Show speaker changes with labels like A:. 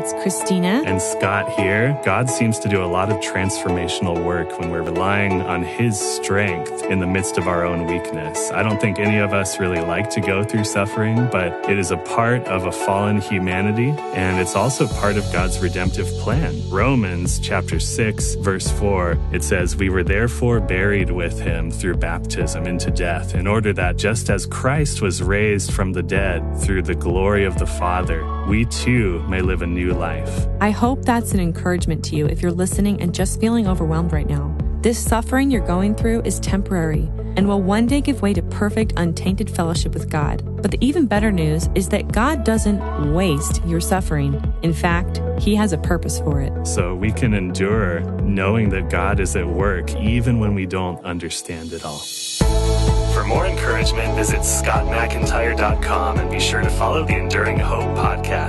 A: It's Christina.
B: And Scott here. God seems to do a lot of transformational work when we're relying on His strength in the midst of our own weakness. I don't think any of us really like to go through suffering, but it is a part of a fallen humanity, and it's also part of God's redemptive plan. Romans chapter 6, verse 4, it says, We were therefore buried with Him through baptism into death, in order that just as Christ was raised from the dead through the glory of the Father, we too may live a new life.
A: I hope that's an encouragement to you if you're listening and just feeling overwhelmed right now. This suffering you're going through is temporary and will one day give way to perfect, untainted fellowship with God. But the even better news is that God doesn't waste your suffering. In fact, He has a purpose for it.
B: So we can endure knowing that God is at work even when we don't understand it all. For more encouragement, visit scottmacintyre.com and be sure to follow the Enduring Hope podcast.